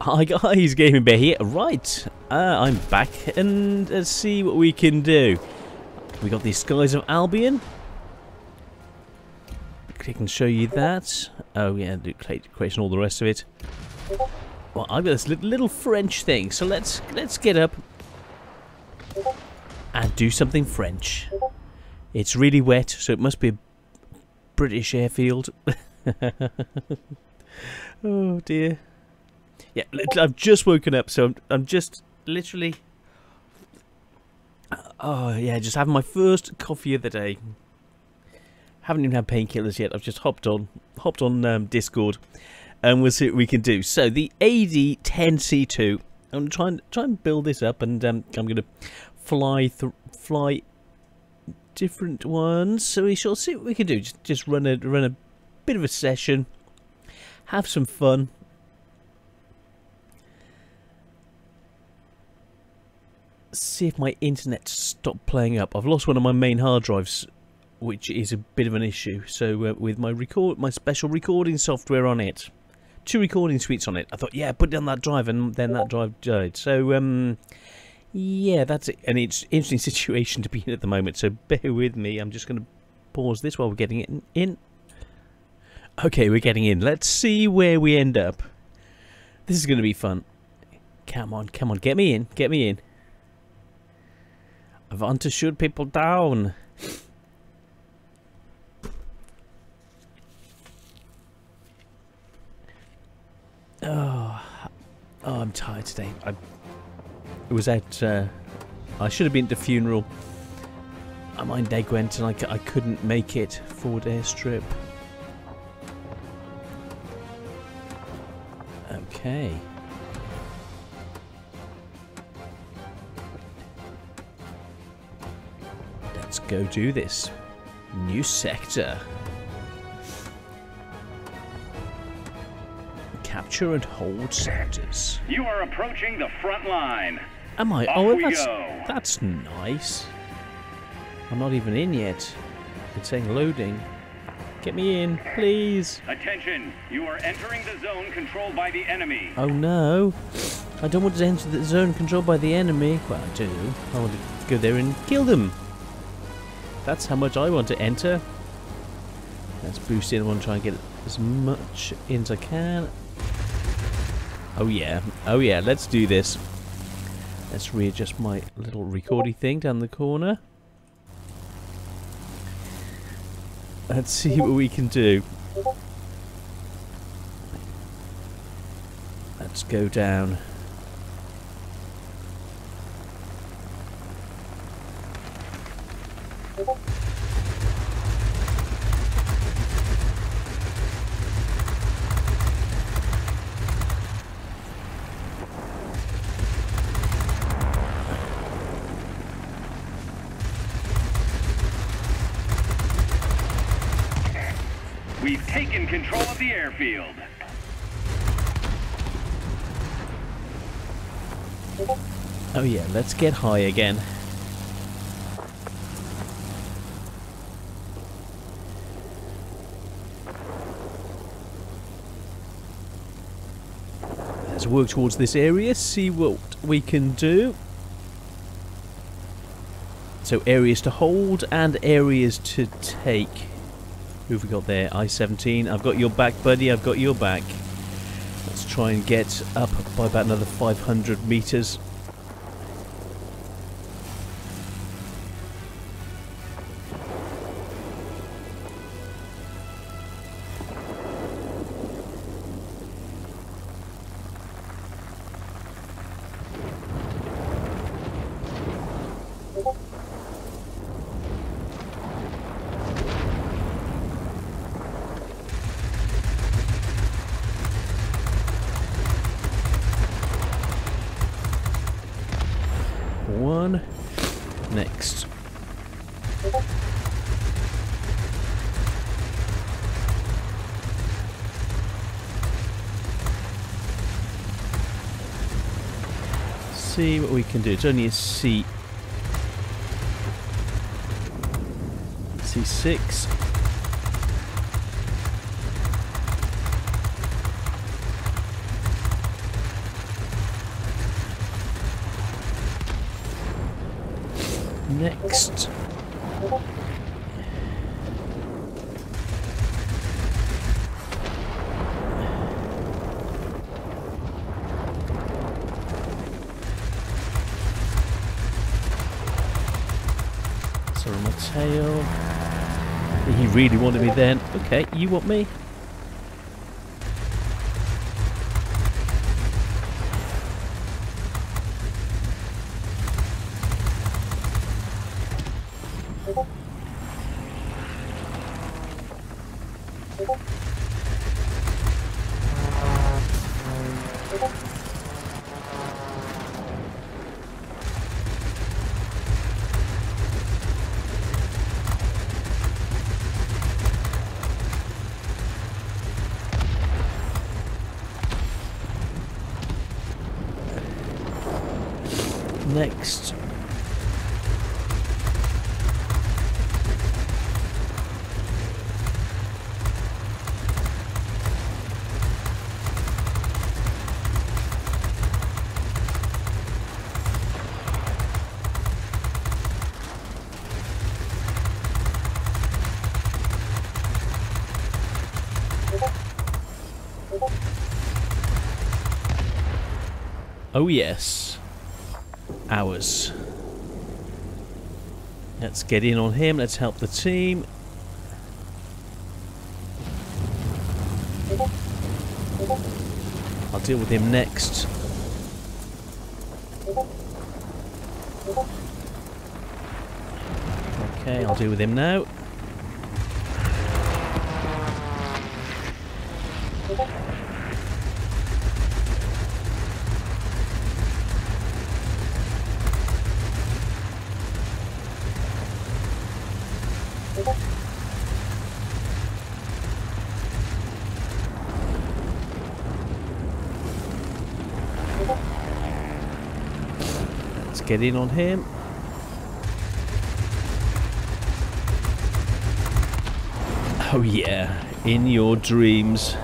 Hi guys, Gaming Bear here. Right, uh, I'm back and let's see what we can do. We got the Skies of Albion. I can show you that. Oh yeah, do creation, all the rest of it. Well, I've got this little French thing, so let's let's get up and do something French. It's really wet, so it must be a British airfield. oh dear. Yeah, I've just woken up, so I'm, I'm just literally. Oh yeah, just having my first coffee of the day. Haven't even had painkillers yet. I've just hopped on, hopped on um, Discord, and we'll see what we can do. So the AD10C2. I'm gonna try and try and build this up, and um, I'm gonna fly fly different ones. So we shall see what we can do. Just just run a run a bit of a session, have some fun. See if my internet stopped playing up. I've lost one of my main hard drives, which is a bit of an issue. So uh, with my record, my special recording software on it, two recording suites on it, I thought, yeah, put on that drive, and then that drive died. So um, yeah, that's it. And it's an interesting situation to be in at the moment. So bear with me. I'm just going to pause this while we're getting it in. Okay, we're getting in. Let's see where we end up. This is going to be fun. Come on, come on, get me in, get me in. I want to shoot people down. Oh, oh I'm tired today. I was at, uh, I should have been at the funeral. I'm in Degwent and I, I couldn't make it. Ford airstrip. Okay. Go do this. New sector. Capture and hold sectors. You are approaching the front line. Am I? Off oh, that's go. that's nice. I'm not even in yet. It's saying loading. Get me in, please. Attention! You are entering the zone controlled by the enemy. Oh no. I don't want to enter the zone controlled by the enemy. Well, I do. I want to go there and kill them. That's how much I want to enter. Let's boost in. To try and get as much in as I can. Oh yeah. Oh yeah. Let's do this. Let's readjust my little recordy thing down the corner. Let's see what we can do. Let's go down. We've taken control airfield. Oh yeah, let's get high again. Let's work towards this area, see what we can do. So areas to hold and areas to take. Who have we got there? I-17. I've got your back, buddy. I've got your back. Let's try and get up by about another 500 meters. One. Next. See what we can do. It's only a C. C6. Next. So on my tail. Really wanted me then. Okay, you want me? Next. Oh yes. Ours. Let's get in on him. Let's help the team. I'll deal with him next. Okay, I'll deal with him now. Let's get in on him. Oh yeah, in your dreams.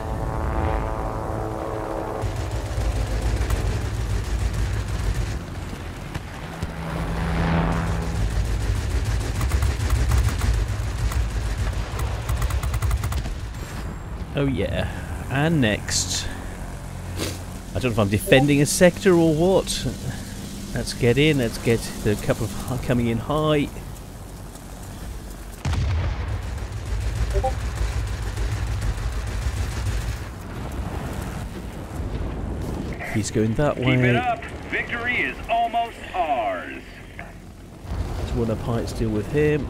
Oh yeah, and next. I don't know if I'm defending a sector or what. Let's get in. Let's get the couple of coming in high. He's going that Keep it way. up. Victory is almost ours. There's one up high. Deal with him.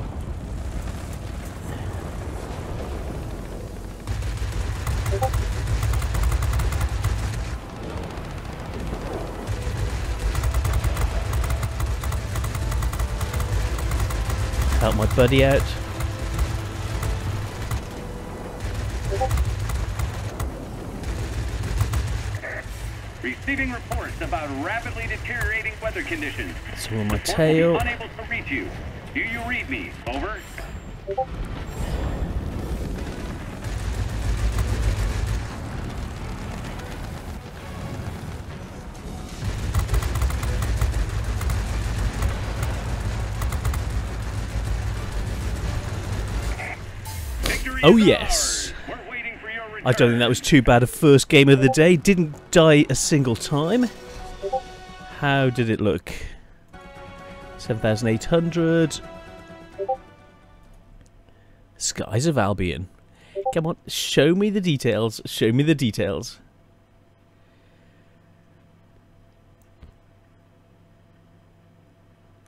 Help my buddy out. Receiving reports about rapidly deteriorating weather conditions. So my Report will be tail. Unable to reach you. Do you read me? Over. Oh, yes. I don't think that was too bad a first game of the day. Didn't die a single time. How did it look? 7,800. Skies of Albion. Come on, show me the details. Show me the details.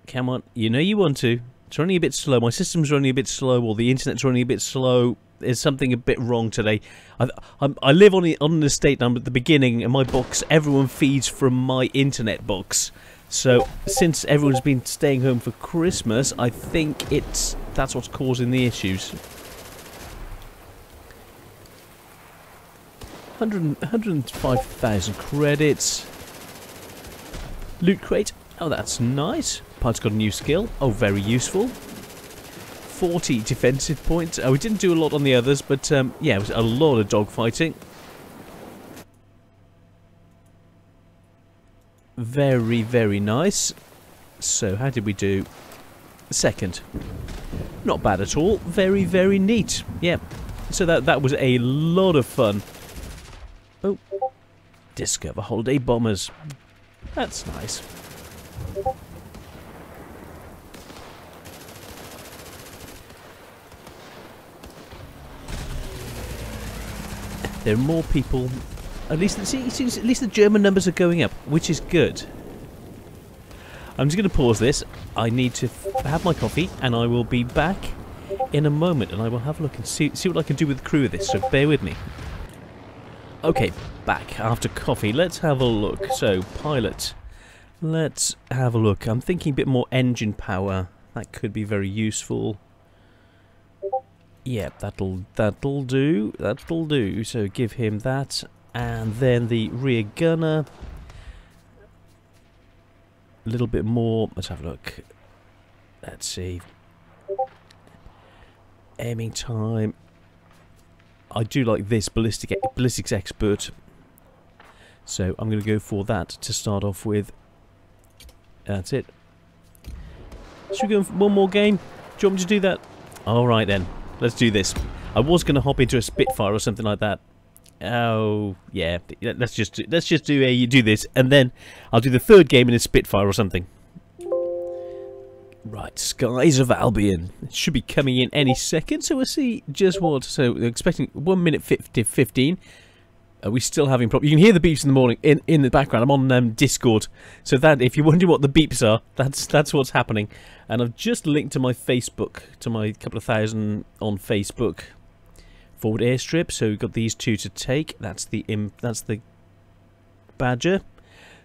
Come on, you know you want to. It's running a bit slow. My system's running a bit slow, or the internet's running a bit slow. There's something a bit wrong today. I, I'm, I live on the, on estate. I'm at the beginning, and my box. Everyone feeds from my internet box. So since everyone's been staying home for Christmas, I think it's that's what's causing the issues. 100, 105,000 credits. Loot crate. Oh, that's nice. Pipe's got a new skill. Oh, very useful. 40 defensive points. Oh, we didn't do a lot on the others, but um, yeah, it was a lot of dogfighting. Very, very nice. So, how did we do? second. Not bad at all. Very, very neat. Yeah. So that that was a lot of fun. Oh. Discover holiday bombers. That's nice. There are more people. At least, see, at least the German numbers are going up, which is good. I'm just going to pause this. I need to have my coffee, and I will be back in a moment, and I will have a look and see see what I can do with the crew of this. So bear with me. Okay, back after coffee. Let's have a look. So pilot. Let's have a look. I'm thinking a bit more engine power. That could be very useful. Yep, that'll that'll do. That'll do. So give him that, and then the rear gunner. A little bit more. Let's have a look. Let's see. Aiming time. I do like this ballistic ballistics expert. So I'm going to go for that to start off with. That's it. Should we go for one more game? Do you want me to do that? Alright then. Let's do this. I was going to hop into a Spitfire or something like that. Oh, yeah. Let's just do, let's just do a you do this, and then I'll do the third game in a Spitfire or something. Right, Skies of Albion should be coming in any second, so we'll see just what. So expecting one minute 50, 15. Are we still having problems? You can hear the beeps in the morning in in the background. I'm on um, Discord, so that if you're wondering what the beeps are, that's that's what's happening. And I've just linked to my Facebook, to my couple of thousand on Facebook forward airstrip. So we've got these two to take. That's the im that's the Badger.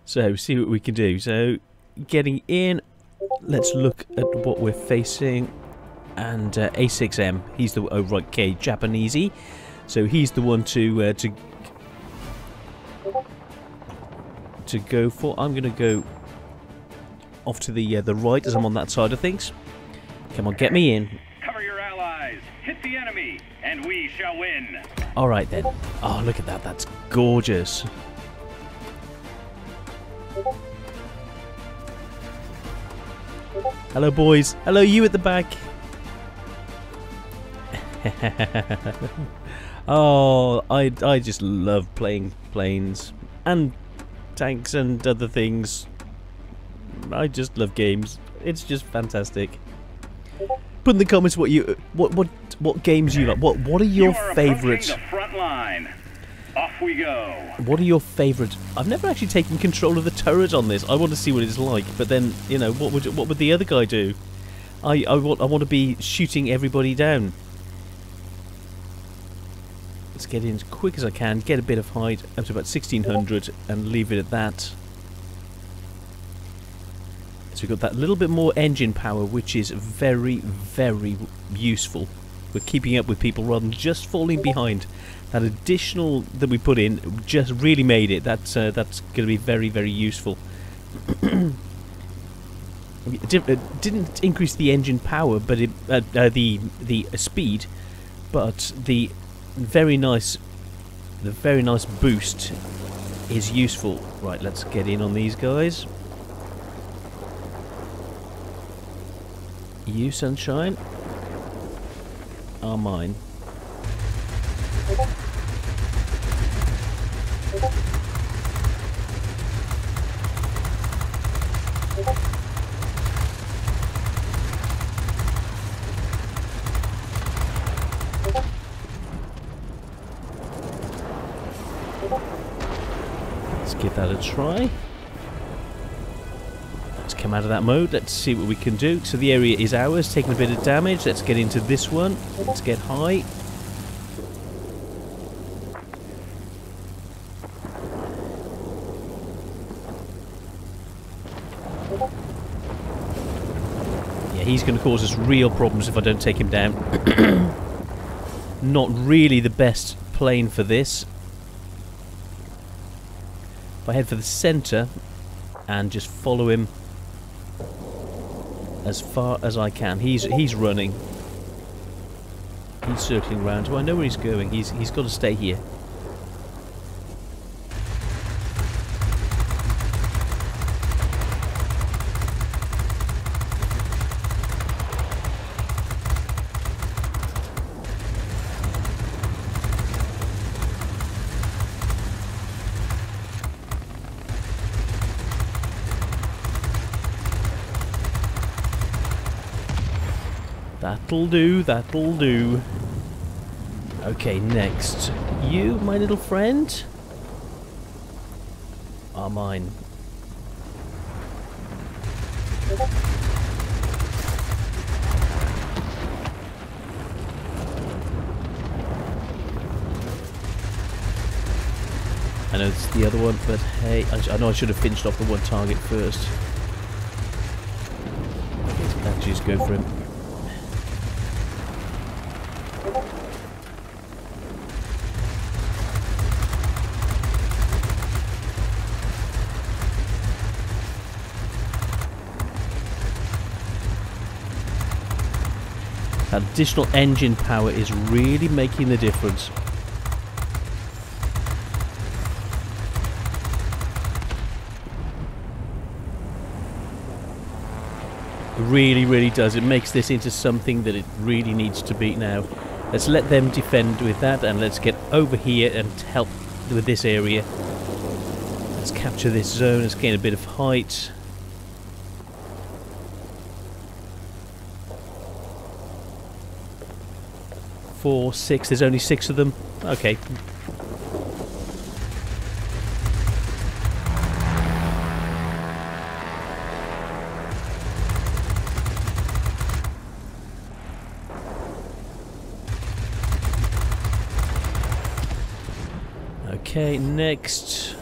So see what we can do. So getting in, let's look at what we're facing. And uh, A6M, he's the oh right, K Japanesey. So he's the one to uh, to to go for. I'm going to go off to the uh, the right as I'm on that side of things. Come on, get me in. Cover your allies. Hit the enemy, and we shall win. All right then. Oh, look at that. That's gorgeous. Hello, boys. Hello, you at the back. oh, I I just love playing planes and tanks and other things. I just love games. It's just fantastic. Put in the comments what you what what what games you like. What what are your you are favourite? front line. Off we go. What are your favourite? I've never actually taken control of the turret on this. I want to see what it's like. But then you know what would what would the other guy do? I I want I want to be shooting everybody down. Let's get in as quick as I can. Get a bit of height up to about 1600 and leave it at that. So we've got that little bit more engine power, which is very, very useful. We're keeping up with people rather than just falling behind. That additional that we put in just really made it. That's uh, that's going to be very, very useful. it didn't, increase the engine power, but it, uh, uh, the the speed, but the very nice, the very nice boost is useful. Right, let's get in on these guys. You, sunshine, are mine. Try. Let's come out of that mode. Let's see what we can do. So the area is ours, taking a bit of damage. Let's get into this one. Let's get high. Yeah, he's going to cause us real problems if I don't take him down. Not really the best plane for this. I head for the centre and just follow him as far as I can. He's he's running. He's circling around. Oh, I know where he's going. He's he's got to stay here. That'll do, that'll do. Okay, next. You, my little friend, are mine. I know it's the other one, but hey, I, I know I should have finished off the one target first. Let's just go for him. That additional engine power is really making the difference. really, really does. It makes this into something that it really needs to be now. Let's let them defend with that and let's get over here and help with this area. Let's capture this zone, let's gain a bit of height. Four, six, there's only six of them. Okay, Okay, next.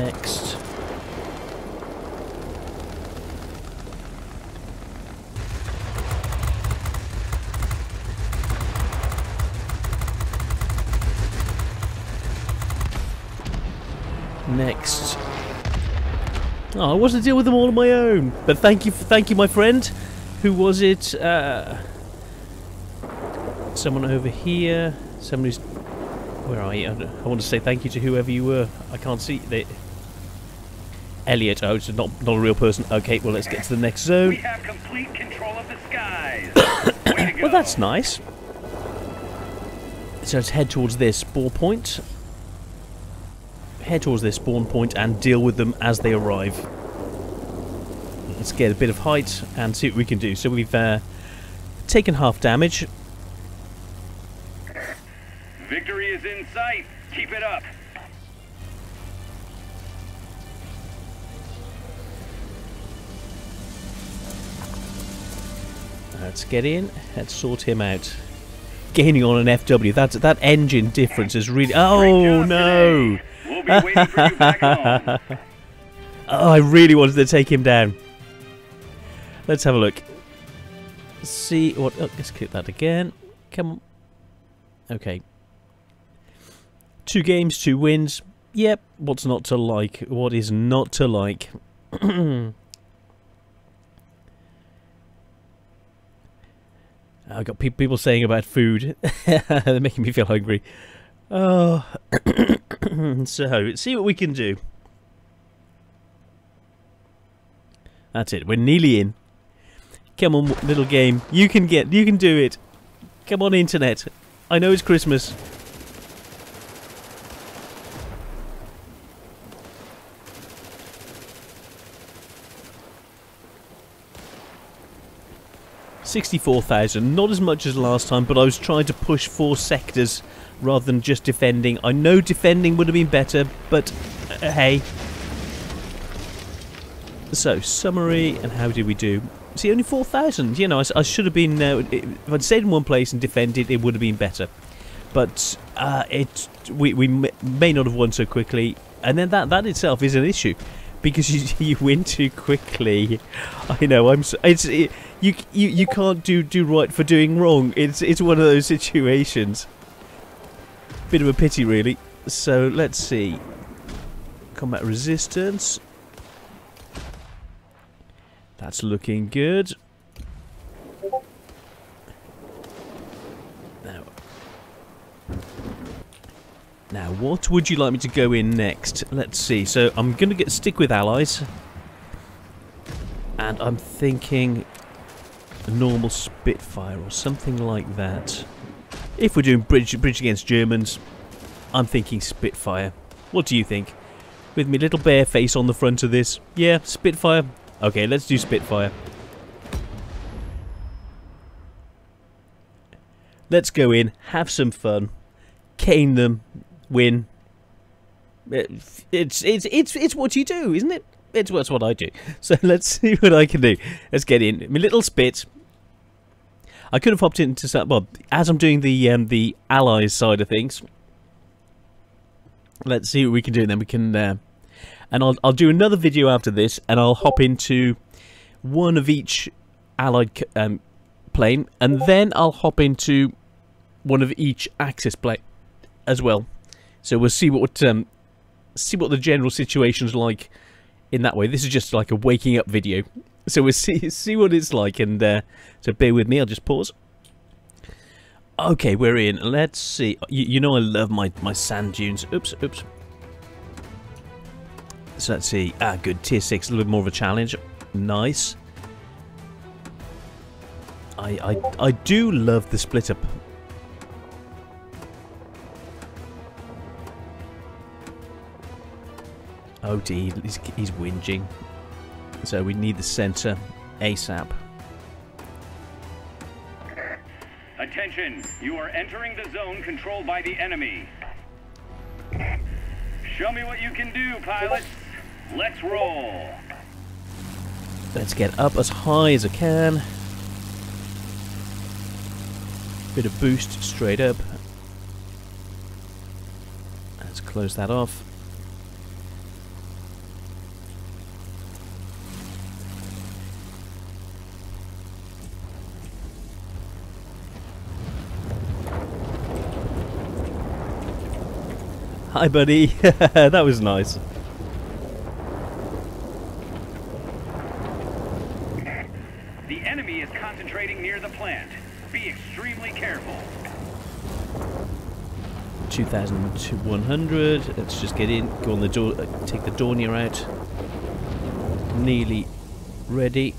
Next. Next. Oh, I wasn't deal with them all on my own. But thank you, thank you, my friend. Who was it? Uh, someone over here. Somebody's. Where are you? I, I want to say thank you to whoever you were. I can't see. They, Elliot. Oh, it's not not a real person. Okay, well let's get to the next We zone. have complete control of the skies. Way to go. Well, that's nice. So let's head towards this spawn point. Head towards this spawn point and deal with them as they arrive. Let's get a bit of height and see what we can do. So we've uh, taken half damage. Victory is in sight. Keep it up. Let's get in. Let's sort him out. Gaining on an FW. That that engine difference is really. Oh no! We'll be waiting for you back home. Oh, I really wanted to take him down. Let's have a look. See what. Oh, let's click that again. Come on. Okay. Two games, two wins. Yep. What's not to like? What is not to like? I got pe- people saying about food. They're making me feel hungry. Oh. so, see what we can do. That's it. We're nearly in. Come on, little game. You can get. You can do it. Come on, internet. I know it's Christmas. Sixty-four thousand. Not as much as last time, but I was trying to push four sectors rather than just defending. I know defending would have been better, but uh, hey, so, summary, and how did we do? See, only 4,000. You know, I should have been... Uh, if I'd stayed in one place and defended, it would have been better. But uh, it we, we may not have won so quickly. And then that, that itself is an issue. Because you, you win too quickly. I know, I'm... So, it's it, you, you you can't do, do right for doing wrong. It's, it's one of those situations. Bit of a pity, really. So, let's see. Combat resistance. That's looking good. Now, Now, what would you like me to go in next? Let's see. So I'm going to get stick with allies, and I'm thinking a normal Spitfire or something like that. If we're doing bridge bridge against Germans, I'm thinking Spitfire. What do you think? With me little bare face on the front of this, yeah, Spitfire. Okay, let's do Spitfire. Let's go in, have some fun, cane them, win. It's it's it's it's what you do, isn't it? It's what's what I do. So let's see what I can do. Let's get in. My little spit. I could have hopped into some. Well, as I'm doing the um, the allies side of things, let's see what we can do. Then we can, uh, and I'll I'll do another video after this, and I'll hop into one of each allied um, plane, and then I'll hop into one of each Axis plane as well. So we'll see what um, see what the general situation's like in that way. This is just like a waking up video. So we'll see see what it's like and uh, so bear with me, I'll just pause. Okay, we're in. Let's see. You, you know I love my, my sand dunes. Oops, oops. So let's see. Ah, good. Tier 6, a little bit more of a challenge. Nice. I, I, I do love the split up Oh dear, he's, he's whinging. So we need the centre ASAP. Attention, you are entering the zone controlled by the enemy. Show me what you can do, pilots. Let's roll. Let's get up as high as I can. Bit of boost straight up. Let's close that off. Hi, buddy. that was nice. The enemy is concentrating near the plant. Be extremely careful. 2,100. Let's just get in. Go on the door. Uh, take the Dornier out. Nearly ready.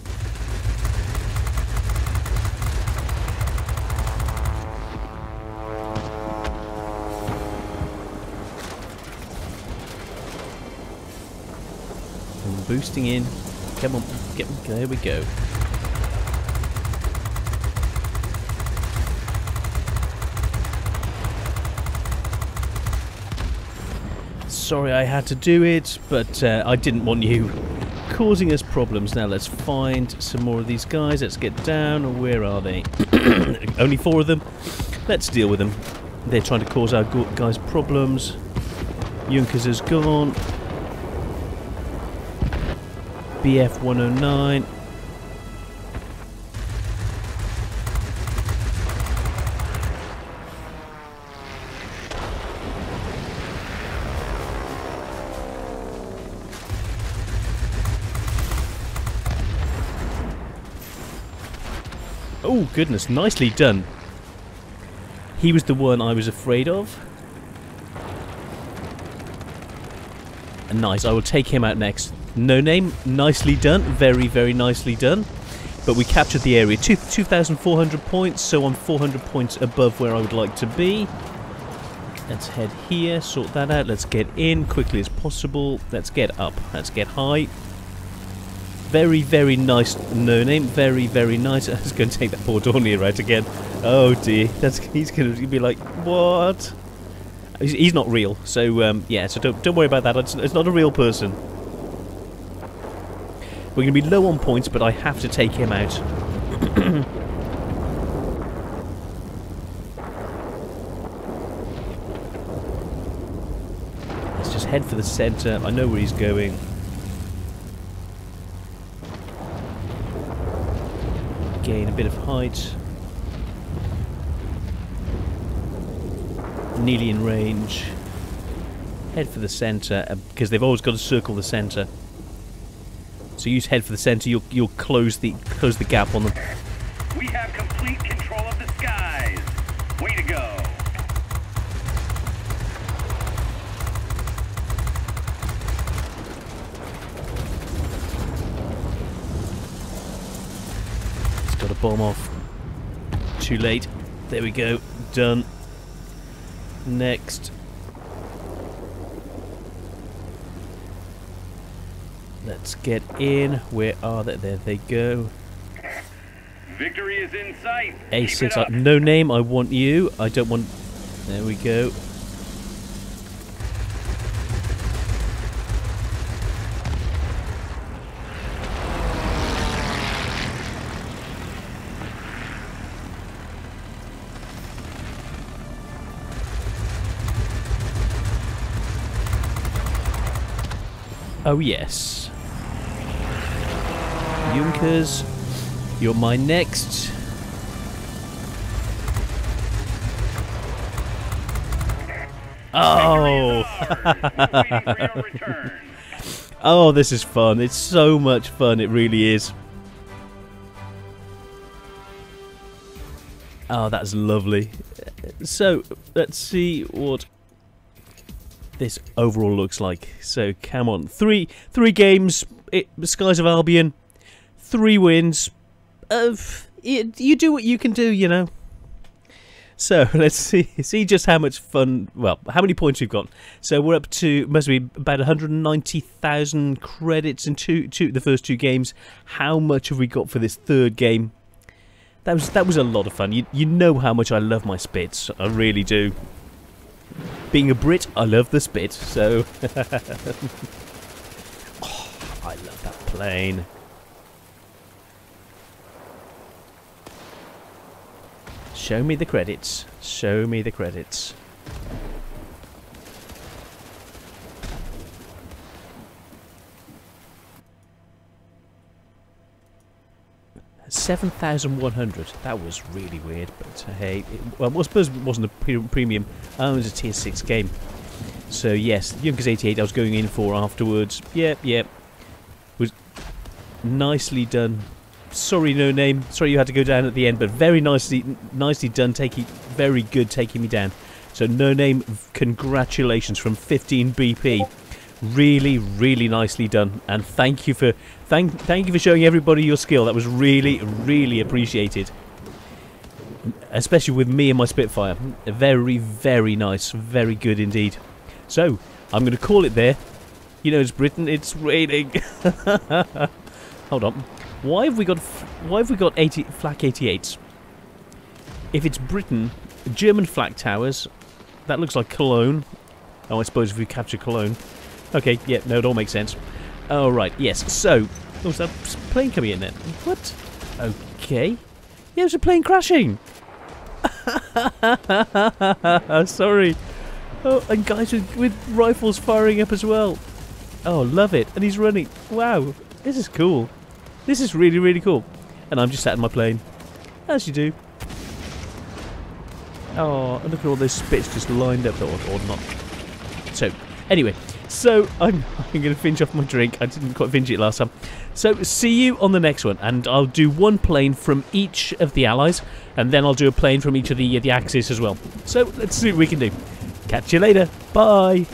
Boosting in. Come on, get there we go. Sorry I had to do it, but uh, I didn't want you causing us problems. Now let's find some more of these guys. Let's get down. Where are they? Only four of them. Let's deal with them. They're trying to cause our guys problems. Junkers has gone. BF 109. Oh goodness, nicely done. He was the one I was afraid of. And nice, I will take him out next. No name, nicely done, very, very nicely done. But we captured the area, 2,400 points, so I'm 400 points above where I would like to be. Let's head here, sort that out, let's get in quickly as possible. Let's get up, let's get high. Very, very nice no name, very, very nice. I was going to take that poor Dornier out again. Oh dear, that's he's going to be like, what? He's, he's not real, so um, yeah, so don't, don't worry about that, it's, it's not a real person. We're going to be low on points, but I have to take him out. Let's just head for the centre. I know where he's going. Gain a bit of height. Nearly in range. Head for the centre, uh, because they've always got to circle the centre. So you head for the center. You'll you'll close the close the gap on them. We have complete control of the skies. Way to go. It's got a bomb off. Too late. There we go. Done. Next. Let's get in. Where are they? There they go. Victory is in sight. A6. Keep uh, no name. I want you. I don't want. There we go. Oh yes. Junkers, you're my next. Oh, Victory is ours. We're waiting for your return. oh, this is fun. It's so much fun. It really is. Oh, that's lovely. So, let's see what this overall looks like. So, come on. Three three games, it, Skies of Albion, three wins. Uh, you, do what you can do, you know. So let's see see just how much fun. Well, how many points we've got. So we're up to must be about 190,000 credits in two, two the first two games. How much have we got for this third game? That was that was a lot of fun. You you know how much I love my spits. I really do. Being a Brit, I love the spit. So oh, I love that plane. Show me the credits. Show me the credits. Seven thousand one hundred. That was really weird, but uh, hey, it, well, I suppose it wasn't a pre premium. Oh, it was a tier six game. So yes, Junkers eighty eight. I was going in for afterwards. Yep, yep. Was nicely done sorry no name. Sorry you had to go down at the end but very nicely nicely done. Taking very good taking me down. So no name congratulations from 15 bp really really nicely done. And thank you for thank thank you for showing everybody your skill. That was really really appreciated. Especially with me and my spitfire. Very very nice. Very good indeed. So i'm going to call it there. You know it's britain it's raining. Hold on why have we got why have we got 80 flak 88s? If it's Britain, German flak towers, that looks like Cologne. Oh, I suppose if we capture Cologne. Okay, yeah, no, it all makes sense. All right, yes. So, oh, was that plane coming in then? What? Okay. Yeah, there's a plane crashing. Sorry. Oh, and guys with, with rifles firing up as well. Oh, love it. And he's running. Wow, this is cool. This is really, really cool. And I'm just sat in my plane. As you do. Oh, and look at all those spits just lined up, or, or not. So, anyway. So, I'm, I'm going to finish off my drink. I didn't quite finish it last time. So, see you on the next one. And I'll do one plane from each of the allies. And then I'll do a plane from each of the, the axis as well. So, let's see what we can do. Catch you later. Bye.